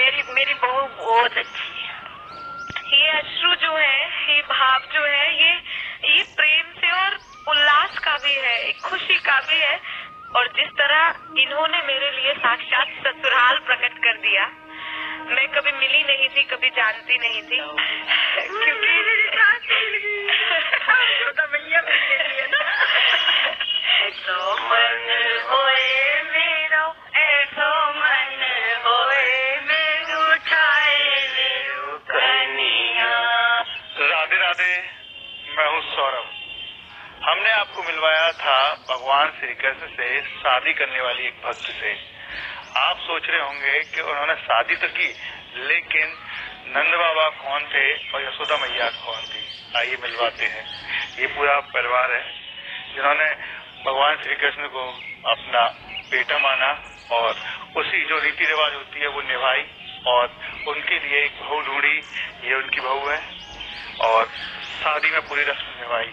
मेरी मेरी बहू बहुत अच्छी है। ये अश्रु जो है, ये भाव जो है, ये ये प्रेम से और उल्लास का भी है खुशी का भी है। और जिस तरह इन्होंने मेरे लिए साक्षात ससुराल प्रकट कर दिया, मैं कभी मिली नहीं थी, कभी जानती नहीं थी। राधे राधे, मैं हूँ सौरभ। हमने आपको मिलवाया था भगवान श्री कृष्ण से शादी करने वाली एक भक्त से। आप सोच रहे होंगे कि उन्होंने शादी तो की, लेकिन नंद बाबा कौन थे और यशोदा मैया कौन थी? आइए मिलवाते हैं। ये पूरा परिवार है, जिन्होंने भगवान श्री कृष्ण को अपना बेटा माना और उसी जो रीति रिवाज होती है वो निभाई और उनके लिए एक बहू ढूंढी। ये उनकी बहू है। और शादी में पूरी रस्म निभाई।